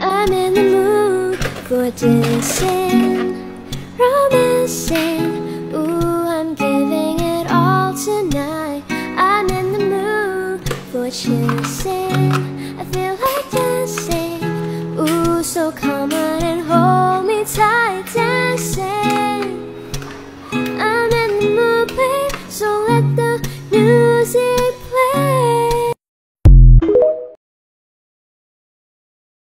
I'm in the mood for dancing, romancing. Ooh, I'm giving it all tonight. I'm in the mood for chasing. I feel like dancing. Ooh, so come on.